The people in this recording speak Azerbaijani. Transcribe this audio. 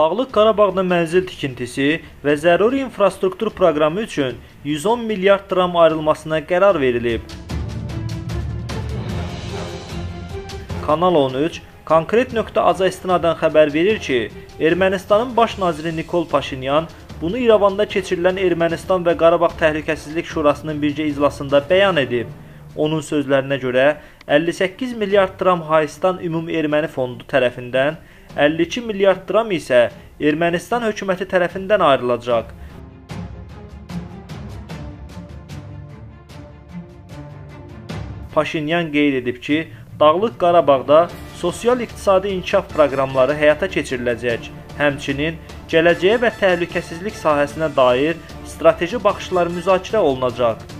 Dağlıq Qarabağda mənzil tikintisi və zəruri infrastruktur proqramı üçün 110 milyard dram ayrılmasına qərar verilib. Kanal 13 Konkret.az-a istinadən xəbər verir ki, Ermənistanın baş naziri Nikol Paşinyan bunu İrəvanda keçirilən Ermənistan və Qarabağ Təhlükəsizlik Şurasının birgə iclasında bəyan edib. Onun sözlərinə görə 58 milyard dram Hayıstan Ümumi Erməni Fondu tərəfindən, 52 milyard dram isə Ermənistan hökuməti tərəfindən ayrılacaq. Paşinyan qeyd edib ki, Dağlıq Qarabağda sosial-iqtisadi inkişaf proqramları həyata keçiriləcək. Həmçinin gələcəyə və təhlükəsizlik sahəsinə dair strateji baxışlar müzakirə olunacaq.